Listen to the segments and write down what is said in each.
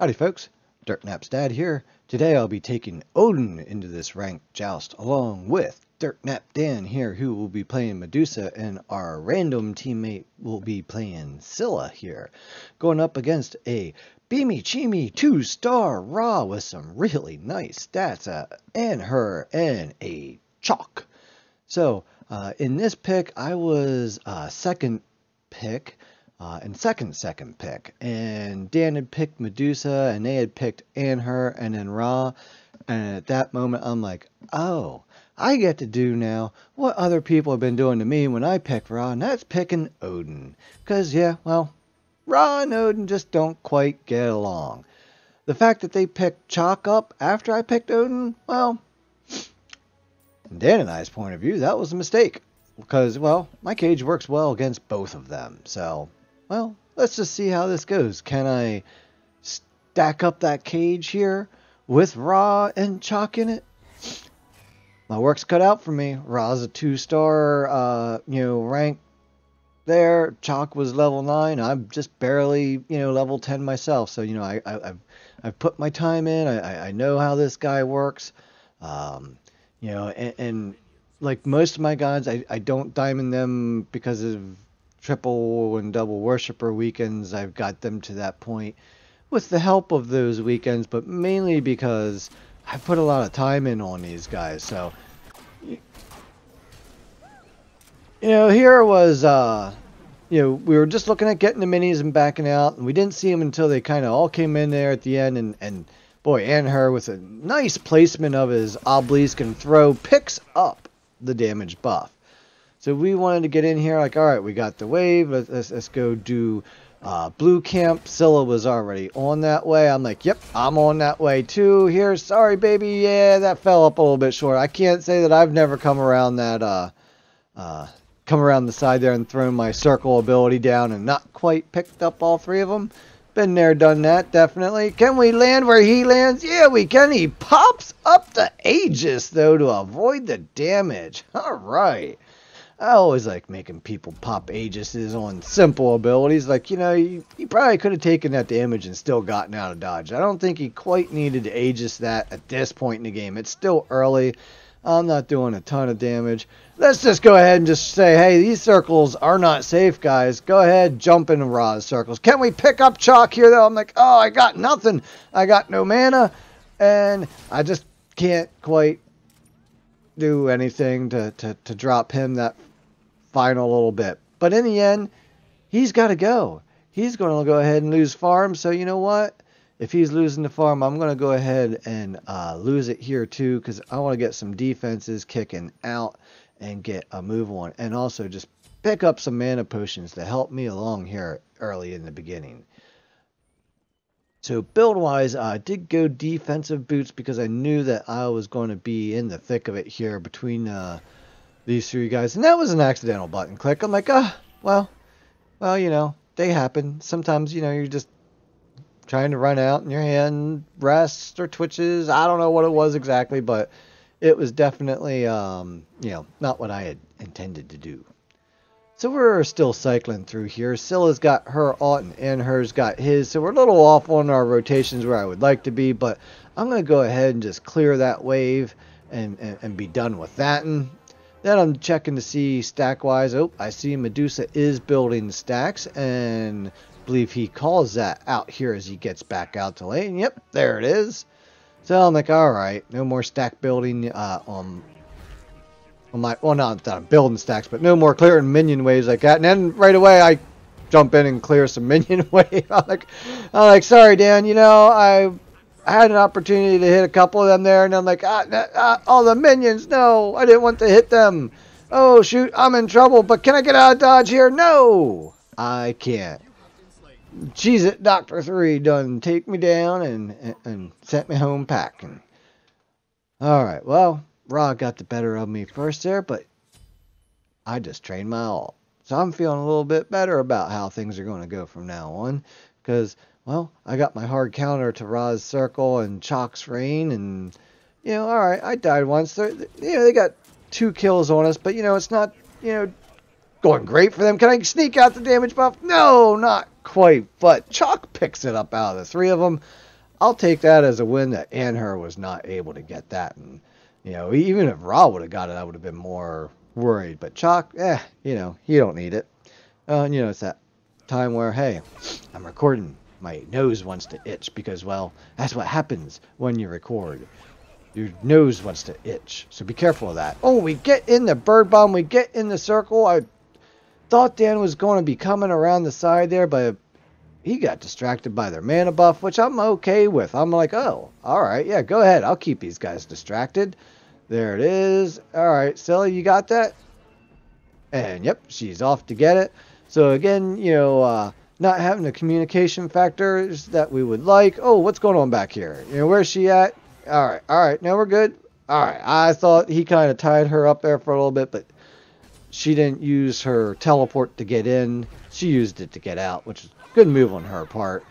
Howdy folks, Dirtnap's dad here. Today I'll be taking Odin into this ranked joust along with Dirtnap Dan here who will be playing Medusa and our random teammate will be playing Scylla here. Going up against a Beamy Cheemy 2-star Ra with some really nice stats uh, and her and a Chaac. So uh, in this pick I was uh, second pick uh, and second second pick. And Dan had picked Medusa, and they had picked Anhur and then Ra. And at that moment, I'm like, oh, I get to do now what other people have been doing to me when I pick Ra, and that's picking Odin. Because, yeah, well, Ra and Odin just don't quite get along. The fact that they picked Chaac up after I picked Odin, well, Dan and I's point of view, that was a mistake. Because, well, my cage works well against both of them. So, well, let's just see how this goes. Can I stack up that cage here with Ra and Chaac in it? My work's cut out for me. Ra's a two-star, uh, you know, rank there. Chaac was level nine. I'm just barely, you know, level ten myself. So you know, I, I, have I've put my time in. I, I know how this guy works. Um, you know, and, and like most of my gods, I, I don't diamond them because of triple and double worshiper weekends. I've got them to that point with the help of those weekends, but mainly because I put a lot of time in on these guys. So, you know, here was, uh, you know, we were just looking at getting the minis and backing out, and we didn't see them until they kind of all came in there at the end, and, and boy, Anhur with a nice placement of his obelisk and throw picks up the damage buff. So we wanted to get in here like, all right, we got the wave. Let's, let's, go do uh, blue camp. Scylla was already on that way. I'm like, yep, I'm on that way too. Here, sorry, baby. Yeah, that fell up a little bit short. I can't say that I've never come around that, uh, uh, come around the side there and thrown my circle ability down and not quite picked up all three of them. Been there, done that, definitely. Can we land where he lands? Yeah, we can. He pops up the Aegis, though, to avoid the damage. All right. I always like making people pop Aegises on simple abilities. Like, you know, he, he probably could have taken that damage and still gotten out of dodge. I don't think he quite needed to Aegis that at this point in the game. It's still early. I'm not doing a ton of damage. Let's just go ahead and just say, hey, these circles are not safe, guys. Go ahead, jump in Ra's circles. Can we pick up Chaac here, though? I'm like, oh, I got nothing. I got no mana, and I just can't quite do anything to, to, to drop him that final little bit. But in the end, he's got to go. He's going to go ahead and lose farm. So you know what? If he's losing the farm, I'm going to go ahead and uh, lose it here too because I want to get some defenses kicking out and get a move on. And also just pick up some mana potions to help me along here early in the beginning. So build-wise, I did go defensive boots because I knew that I was going to be in the thick of it here between... Uh, these three guys. And that was an accidental button click. I'm like, ah, oh, well, well, you know, they happen. Sometimes, you know, you're just trying to run out and your hand rests or twitches. I don't know what it was exactly, but it was definitely, um, you know, not what I had intended to do. So we're still cycling through here. Scylla's got her alt and Anhur's got his. So we're a little off on our rotations where I would like to be, but I'm going to go ahead and just clear that wave and, and, and be done with that. And then I'm checking to see stack wise. Oh, I see Medusa is building stacks and believe he calls that out here as he gets back out to lane. Yep, there it is. So I'm like, all right, no more stack building uh, on, on my, well, not that I'm building stacks, but no more clearing minion waves like that. And then right away I jump in and clear some minion wave. I'm like, I'm like, sorry, Dan, you know, I I had an opportunity to hit a couple of them there, and I'm like, ah, ah, all the minions, no, I didn't want to hit them. Oh, shoot, I'm in trouble, but can I get out of dodge here? No, I can't. It, Doctor 3 done take me down and, and, and sent me home packing. Alright, well, Ra got the better of me first there, but I just trained my all. So I'm feeling a little bit better about how things are going to go from now on. Because well, I got my hard counter to Ra's Circle and Chaac's Rain, and, you know, alright, I died once. They're, you know, they got two kills on us, but, you know, it's not, you know, going great for them. Can I sneak out the damage buff? No, not quite. But Chaac picks it up out of the three of them. I'll take that as a win that Anhur was not able to get that. And, you know, even if Ra would have got it, I would have been more worried. But Chaac, eh, you know, you don't need it. Uh, and, you know, it's that time where, hey, I'm recording. My nose wants to itch because, well, that's what happens when you record. Your nose wants to itch. So be careful of that. Oh, we get in the bird bomb. We get in the circle. I thought Dan was going to be coming around the side there, but he got distracted by their mana buff, which I'm okay with. I'm like, oh, all right, yeah, go ahead. I'll keep these guys distracted. There it is. All right, Scylla, you got that? And yep, she's off to get it. So again, you know, uh, not having the communication factors that we would like. Oh, what's going on back here? You know, where's she at? All right, all right, now we're good. All right, I thought he kind of tied her up there for a little bit, but she didn't use her teleport to get in. She used it to get out, which is a good move on her part.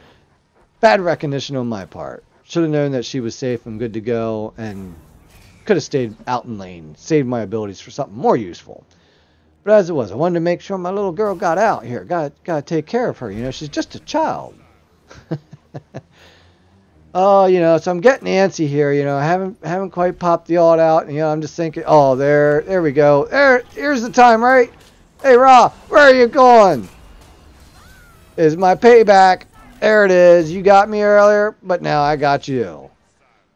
Bad recognition on my part. Should have known that she was safe and good to go, and could have stayed out in lane, saved my abilities for something more useful. But as it was, I wanted to make sure my little girl got out here. Got got to take care of her. You know, she's just a child. oh, you know, so I'm getting antsy here. You know, I haven't haven't quite popped the alt out. And, you know, I'm just thinking, oh, there, there we go. There, here's the time, right? Hey, Ra, where are you going? Is my payback? There it is. You got me earlier, but now I got you.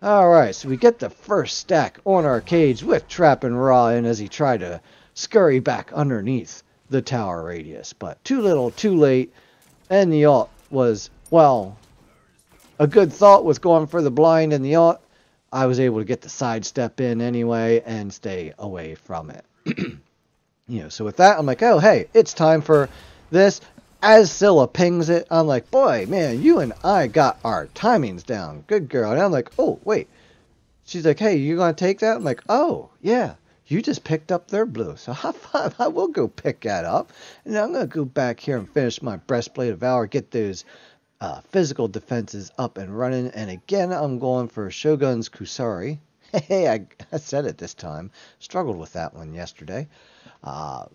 Alright, so we get the first stack on our cage with trapping Ra in as he tried to scurry back underneath the tower radius. But too little, too late, and the alt was, well, a good thought was going for the blind and the alt. I was able to get the sidestep in anyway and stay away from it. you know, so with that, I'm like, oh, hey, it's time for this. As Scylla pings it, I'm like, boy, man, you and I got our timings down. Good girl. And I'm like, oh, wait. She's like, hey, you going to take that? I'm like, oh, yeah you just picked up their blue. So high five, I will go pick that up. And I'm going to go back here and finish my Breastplate of Valor, get those uh, physical defenses up and running. And again, I'm going for Shogun's Kusari. Hey, I, I said it this time. Struggled with that one yesterday. Uh,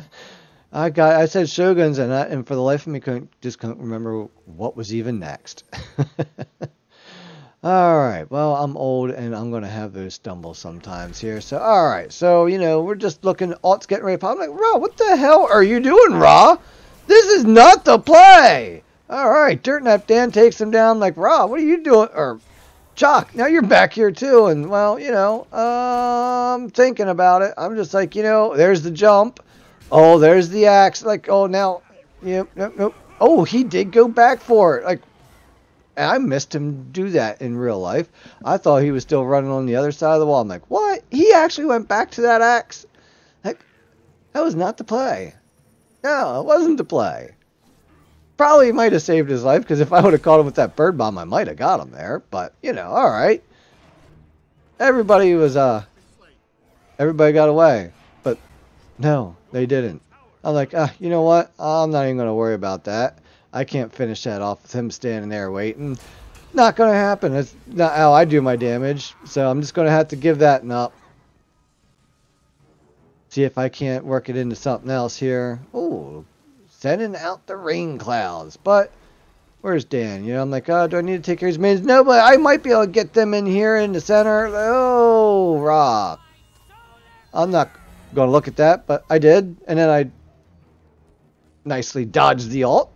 I got I said Shoguns, and I, and for the life of me, couldn't just couldn't remember what was even next. Alright, well, I'm old and I'm going to have those stumbles sometimes here. So, alright, so, you know, we're just looking, Alt's getting ready to pop. I'm like, Ra, what the hell are you doing, Ra? This is not the play! Alright, Dirt Nap Dan takes him down like, Ra, what are you doing? Or, Chaac, now you're back here too. And, well, you know, I'm thinking about it. I'm just like, you know, there's the jump. Oh, there's the axe. Like, oh, now, yep, yep, yep. Oh, he did go back for it. Like, I missed him do that in real life. I thought he was still running on the other side of the wall. I'm like, what? He actually went back to that axe? Like, that was not the play. No, it wasn't the play. Probably might have saved his life, because if I would have caught him with that bird bomb, I might have got him there. But, you know, alright. Everybody was, uh, everybody got away. But, no, they didn't. I'm like, ah, you know what? I'm not even going to worry about that. I can't finish that off with him standing there waiting. Not going to happen. It's not how I do my damage. So I'm just going to have to give that an up. See if I can't work it into something else here. Oh, sending out the rain clouds. But where's Dan? You know, I'm like, oh, do I need to take care of his minions? No, but I might be able to get them in here in the center. Oh, rock. I'm not going to look at that, but I did. And then I nicely dodged the alt.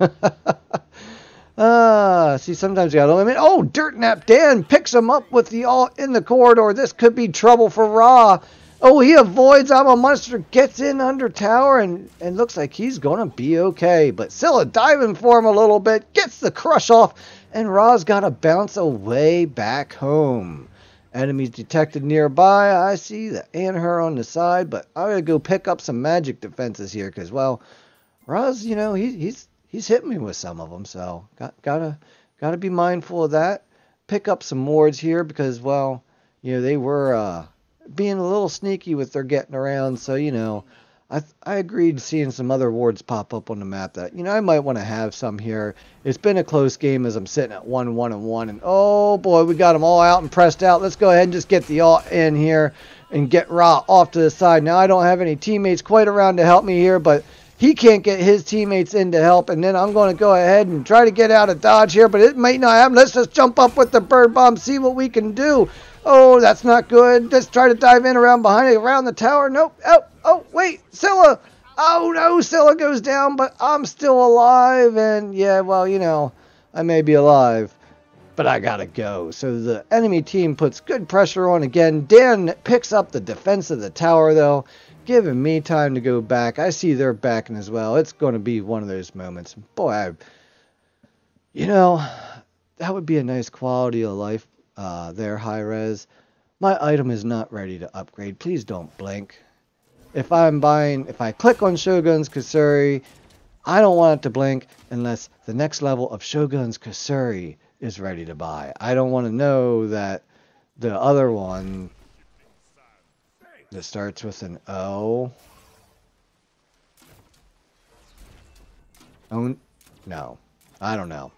ah, see, sometimes you gotta limit. Oh, Dirt Nap Dan picks him up with the all in the corridor. This could be trouble for Ra. Oh, he avoids I'm a monster, gets in under tower, and, and looks like he's gonna be okay. But Scylla diving for him a little bit, gets the crush off, and Ra's gotta bounce away back home. Enemies detected nearby. I see the Anhur on the side, but I'm gonna go pick up some magic defenses here, because well, Ra's, you know, he, he's he's hit me with some of them. So got gotta gotta be mindful of that. Pick up some wards here because well, you know they were uh, being a little sneaky with their getting around. So you know, I I agreed seeing some other wards pop up on the map that you know I might want to have some here. It's been a close game as I'm sitting at one one and one, and oh boy, we got them all out and pressed out. Let's go ahead and just get the all in here and get Ra off to the side. Now I don't have any teammates quite around to help me here, but he can't get his teammates in to help, and then I'm going to go ahead and try to get out of dodge here, but it might not happen. Let's just jump up with the bird bomb, see what we can do. Oh, that's not good. Let's try to dive in around behind it, around the tower. Nope. Oh, oh, wait, Scylla. Oh no, Scylla goes down, but I'm still alive. And yeah, well, you know, I may be alive, but I gotta go. So the enemy team puts good pressure on again. Dan picks up the defense of the tower though, giving me time to go back. I see they're backing as well. It's to be one of those moments. Boy, I, you know, that would be a nice quality of life uh, there, high res. My item is not ready to upgrade. Please don't blink. If I'm buying, if I click on Shogun's Kusari, I don't want it to blink unless the next level of Shogun's Kusari is ready to buy. I don't want to know that the other one that starts with an O. Oh, no. I don't know.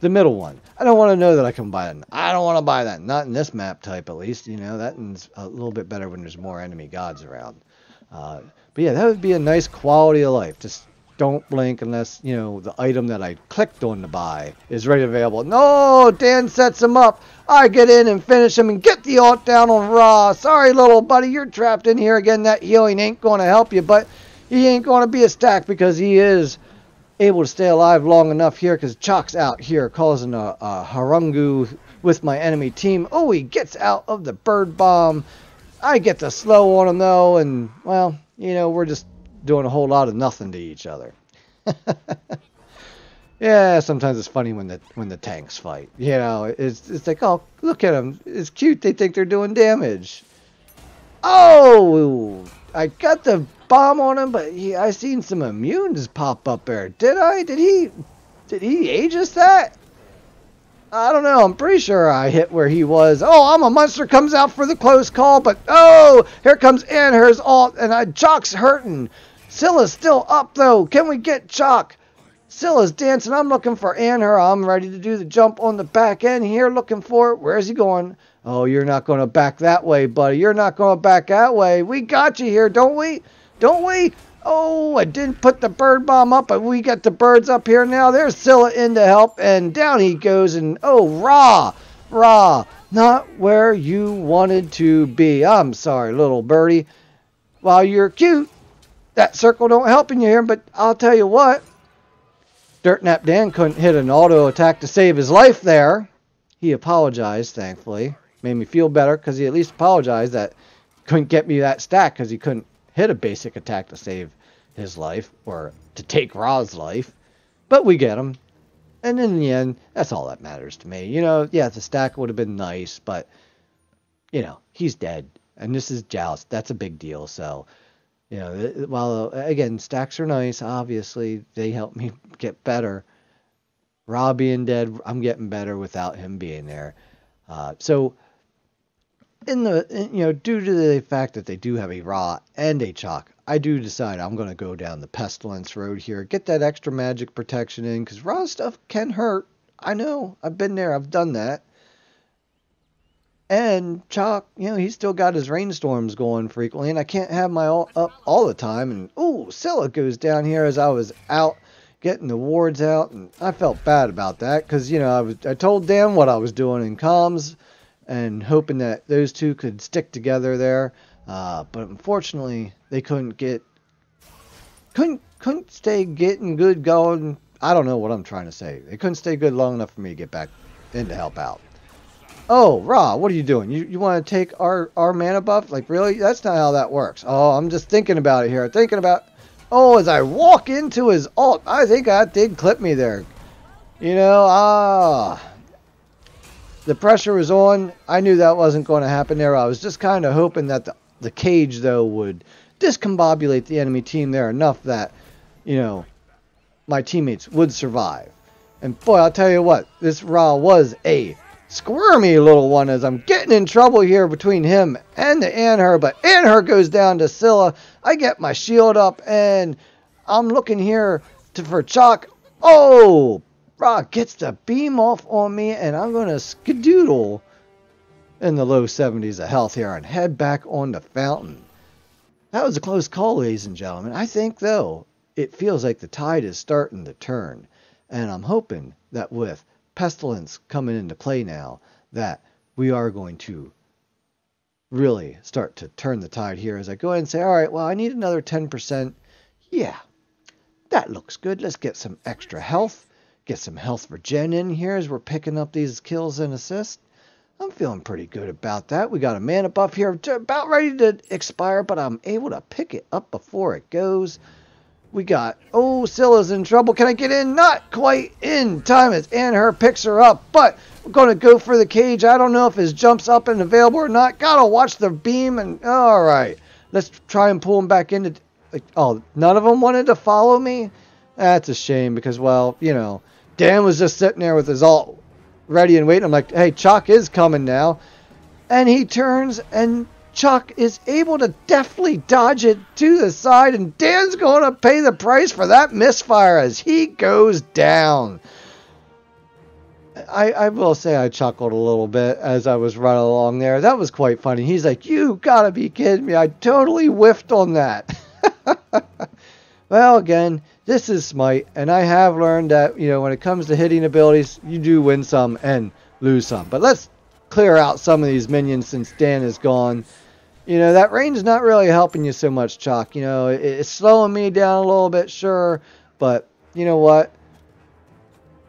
The middle one. I don't want to know that I can buy. I don't want to buy that. Not in this map type, at least. You know, that's a little bit better when there's more enemy gods around. Uh, but yeah, that would be a nice quality of life. Just don't blink unless, you know, the item that I clicked on to buy is ready available. No, Dan sets him up. I get in and finish him and get the ult down on Ra. Sorry, little buddy, you're trapped in here again. That healing ain't going to help you, but he ain't going to be a stack because he is able to stay alive long enough here because Chaac out here causing a, a harungu with my enemy team. Oh, he gets out of the bird bomb. I get the slow on him though, and well, you know, we're just doing a whole lot of nothing to each other. yeah, sometimes it's funny when the when the tanks fight. You know, it's it's like, oh, look at them. It's cute. They think they're doing damage. Oh, I got the bomb on him, but he, I seen some immunes pop up there. Did I? Did he? Did he Aegis that? I don't know. I'm pretty sure I hit where he was. Oh, I'm a monster comes out for the close call, but oh, here comes Anhur's alt, oh, and I Jock's hurting. Scylla's still up though. Can we get Chaac? Scylla's dancing. I'm looking for Anhur. I'm ready to do the jump on the back end here, looking for it. Where's he going? Oh, you're not going to back that way, buddy. You're not going to back that way. We got you here, don't we? Don't we? Oh, I didn't put the bird bomb up, but we got the birds up here now. There's Scylla in to help, and down he goes, and oh, Ra, Ra, not where you wanted to be. I'm sorry, little birdie. While you're cute, that circle don't help in you here, but I'll tell you what. Dirt Nap Dan couldn't hit an auto attack to save his life there. He apologized, thankfully. Made me feel better because he at least apologized that couldn't get me that stack because he couldn't hit a basic attack to save his life or to take Ra's life. But we get him. And in the end, that's all that matters to me. You know, yeah, the stack would have been nice, but, you know, he's dead. And this is Joust. That's a big deal. So, you know, while, again, stacks are nice, obviously, they help me get better. Ra being dead, I'm getting better without him being there. Uh, so, in the you know due to the fact that they do have a Ra and a Chaac, i do decide i'm going to go down the pestilence road here get that extra magic protection in because Ra stuff can hurt i know i've been there i've done that and Chaac you know he's still got his rainstorms going frequently and i can't have my all up all the time and ooh Scylla goes down here as i was out getting the wards out and i felt bad about that because you know i was i told dan what i was doing in comms and hoping that those two could stick together there. Uh, but unfortunately, they couldn't get couldn't couldn't stay getting good going. I don't know what I'm trying to say. They couldn't stay good long enough for me to get back in to help out. Oh, Ra, what are you doing? You you want to take our our mana buff? Like really? That's not how that works. Oh, I'm just thinking about it here. Thinking about. Oh, as I walk into his alt, I think that did clip me there. You know, ah the pressure was on. I knew that wasn't going to happen there. I was just kind of hoping that the, the cage, though, would discombobulate the enemy team there enough that, you know, my teammates would survive. And boy, I'll tell you what, this Ra was a squirmy little one as I'm getting in trouble here between him and the Anhur, But Anhur goes down to Scylla. I get my shield up and I'm looking here to, for Chaac. Oh, Ra gets the beam off on me and I'm going to skedoodle in the low 70s of health here and head back on the fountain. That was a close call, ladies and gentlemen. I think, though, it feels like the tide is starting to turn. And I'm hoping that with pestilence coming into play now, that we are going to really start to turn the tide here as I go ahead and say, all right, well, I need another 10%. Yeah, that looks good. Let's get some extra health. Get some health for Jen in here as we're picking up these kills and assists. I'm feeling pretty good about that. We got a mana buff here about ready to expire, but I'm able to pick it up before it goes. We got, oh, Scylla's in trouble. Can I get in? Not quite in time as Anhur picks her up, but we're going to go for the cage. I don't know if his jump's up and available or not. Gotta watch the beam and, all right. Let's try and pull him back into, like, oh, none of them wanted to follow me? That's a shame because, well, you know, Dan was just sitting there with his alt ready and waiting. I'm like, hey, Chaac is coming now. And he turns and Chaac is able to deftly dodge it to the side, and Dan's going to pay the price for that misfire as he goes down. I, I will say I chuckled a little bit as I was running along there. That was quite funny. He's like, You gotta be kidding me. I totally whiffed on that. well, again, this is Smite, and I have learned that, you know, when it comes to hitting abilities, you do win some and lose some. But let's clear out some of these minions since Dan is gone. You know, that is not really helping you so much, Chaac. You know, it's slowing me down a little bit, sure. But, you know what?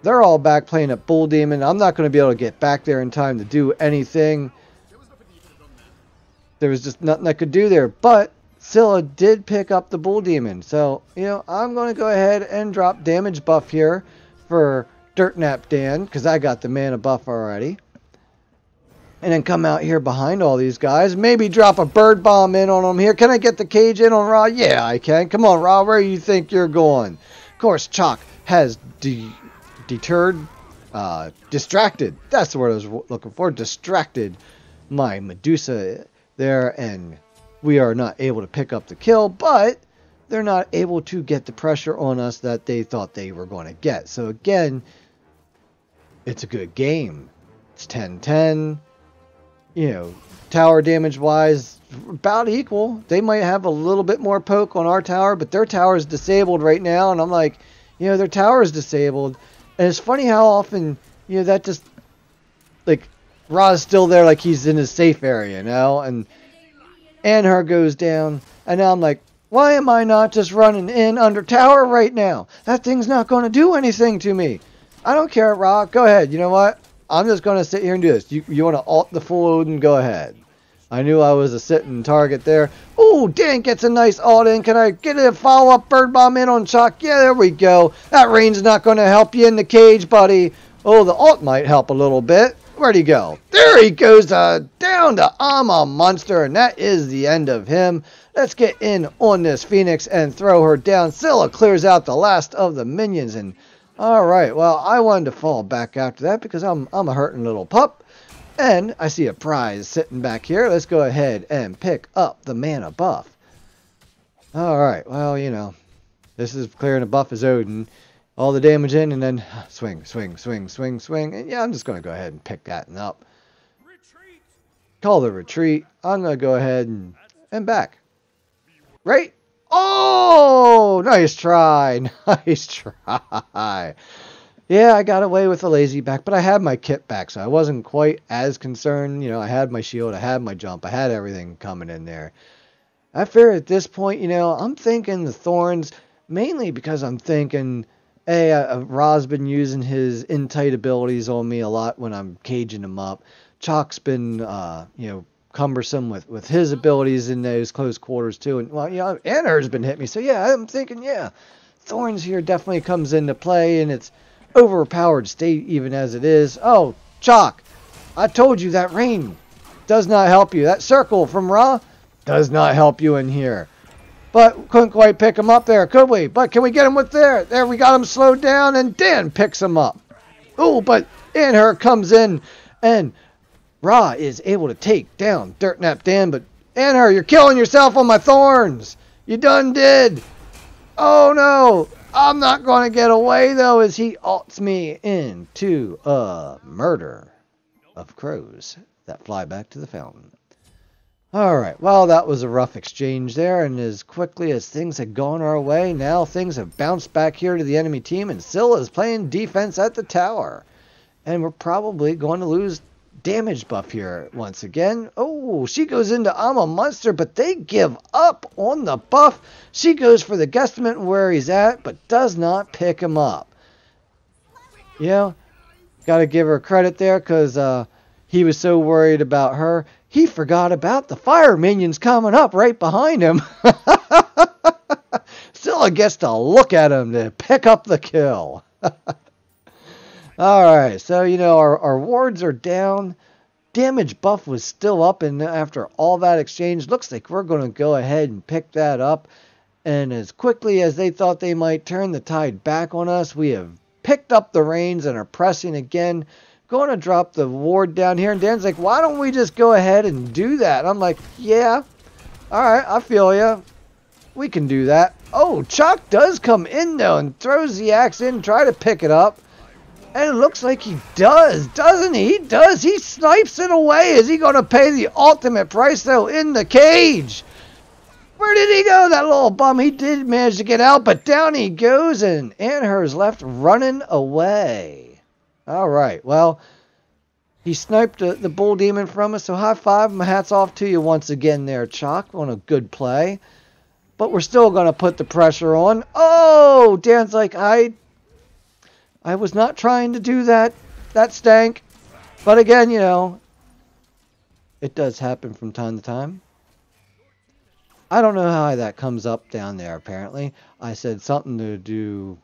They're all back playing at Bull Demon. I'm not going to be able to get back there in time to do anything. There was just nothing I could do there. But Scylla did pick up the Bull Demon. So, you know, I'm going to go ahead and drop damage buff here for Dirt Nap Dan because I got the mana buff already. And then come out here behind all these guys. Maybe drop a bird bomb in on them here. Can I get the cage in on Ra? Yeah, I can. Come on, Ra, Where you think you're going? Of course, Chaac has de deterred, uh, distracted. That's the word I was looking for. Distracted my Medusa there. And we are not able to pick up the kill, but they're not able to get the pressure on us that they thought they were going to get. So again, it's a good game. It's 10-10. You know, tower damage wise, about equal. They might have a little bit more poke on our tower, but their tower is disabled right now. And I'm like, you know, their tower is disabled. And it's funny how often, you know, that just, like, Ra's still there like he's in his safe area, you know? And Anhur goes down. And now I'm like, why am I not just running in under tower right now? That thing's not going to do anything to me. I don't care, Rock. Go ahead. You know what? I'm just going to sit here and do this. You, you want to alt the full Odin? Go ahead. I knew I was a sitting target there. Oh, Dan gets a nice alt in. Can I get a follow-up bird bomb in on Chaac? Yeah, there we go. That rain's not going to help you in the cage, buddy. Oh, the alt might help a little bit. Where'd he go? There he goes uh, down to I'm a monster, and that is the end of him. Let's get in on this Phoenix and throw her down. Scylla clears out the last of the minions, and all right, well, I wanted to fall back after that because I'm, I'm a hurting little pup. And I see a prize sitting back here. Let's go ahead and pick up the mana buff. All right, well, you know, this is clearing a buff as Odin all the damage in, and then swing, swing, swing, swing, swing. And yeah, I'm just going to go ahead and pick that up. Retreat. Call the retreat. I'm going to go ahead and, and back. Right? Oh, nice try. Nice try. Yeah, I got away with the lazy back, but I had my kit back, so I wasn't quite as concerned. You know, I had my shield, I had my jump, I had everything coming in there. I fear at this point, you know, I'm thinking the thorns, mainly because I'm thinking hey, uh, Ra's been using his in tight abilities on me a lot when I'm caging him up. Chaac's been, uh, you know, cumbersome with, with his abilities in those close quarters too. And well, you know, Anhur's been hit me, so yeah, I'm thinking, yeah, Thorns here definitely comes into play, and it's overpowered state even as it is. Oh, Chaac, I told you that rain does not help you. That circle from Ra does not help you in here. But couldn't quite pick him up there, could we? But can we get him with there? There, we got him slowed down, and Dan picks him up. Oh, but Anhur comes in And Ra is able to take down Dirt Nap Dan, but Anhur, you're killing yourself on my thorns! You done did! Oh no! I'm not going to get away though as he alts me into a murder of crows that fly back to the fountain. Alright, well that was a rough exchange there and as quickly as things had gone our way, now things have bounced back here to the enemy team and Scylla is playing defense at the tower. And we're probably going to lose damage buff here once again. Oh, she goes into I'm a monster, but they give up on the buff. She goes for the guesstimate where he's at, but does not pick him up. You know, got to give her credit there because uh, he was so worried about her. He forgot about the fire minions coming up right behind him. Scylla gets to look at him to pick up the kill. All right, so you know our, our wards are down. Damage buff was still up, and after all that exchange, looks like we're going to go ahead and pick that up. And as quickly as they thought they might turn the tide back on us, we have picked up the reins and are pressing again. Going to drop the ward down here, and Dan's like, "Why don't we just go ahead and do that?" I'm like, "Yeah, all right, I feel ya. We can do that." Oh, Chaac does come in though and throws the axe in, try to pick it up. And it looks like he does, doesn't he? He does. He snipes it away. Is he going to pay the ultimate price, though, in the cage? Where did he go, that little bum? He did manage to get out, but down he goes, and Anhur's left running away. All right, well, he sniped the, the bull demon from us, so high five. My hat's off to you once again there, Chaac, on a good play. But we're still going to put the pressure on. Oh, Dan's like, I I was not trying to do that. That stank. But again, you know, it does happen from time to time. I don't know how that comes up down there, apparently. I said something to do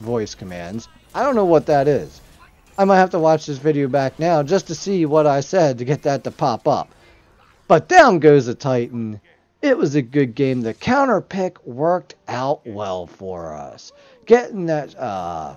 voice commands. I don't know what that is. I might have to watch this video back now just to see what I said to get that to pop up. But down goes the Titan. It was a good game. The counter pick worked out well for us getting that uh,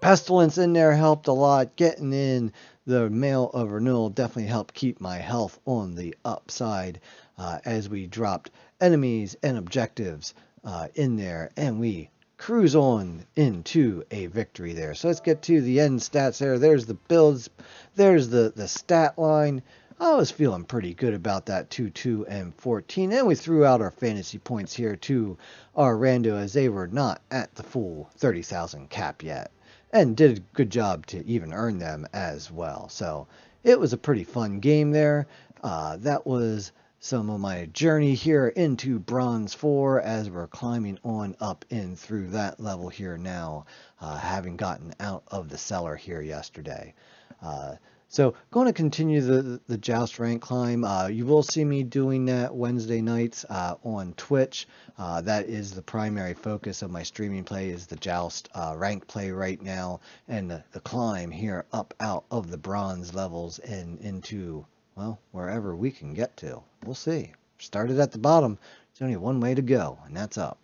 pestilence in there helped a lot. Getting in the mail of renewal definitely helped keep my health on the upside uh, as we dropped enemies and objectives uh, in there and we cruise on into a victory there. So let's get to the end stats there. There's the builds. There's the, the stat line. I was feeling pretty good about that 2, 2, and 14. And we threw out our fantasy points here to our rando as they were not at the full 30,000 cap yet. And did a good job to even earn them as well. So it was a pretty fun game there. Uh, that was some of my journey here into Bronze 4 as we're climbing on up in through that level here now, uh, having gotten out of the cellar here yesterday. Uh, so going to continue the, the Joust rank climb. Uh, you will see me doing that Wednesday nights uh, on Twitch. Uh, that is the primary focus of my streaming play is the Joust uh, rank play right now and the, the climb here up out of the bronze levels and into, well, wherever we can get to. We'll see. Started at the bottom. There's only one way to go, and that's up.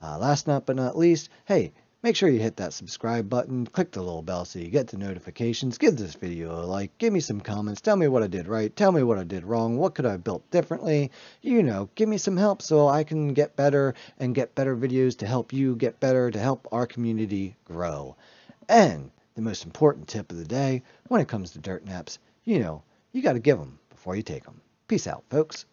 Uh, last but not least, hey, Make sure you hit that subscribe button, click the little bell so you get the notifications, give this video a like, give me some comments, tell me what I did right, tell me what I did wrong, what could I have built differently, you know, give me some help so I can get better and get better videos to help you get better, to help our community grow. And the most important tip of the day, when it comes to dirt naps, you know, you got to give them before you take them. Peace out, folks.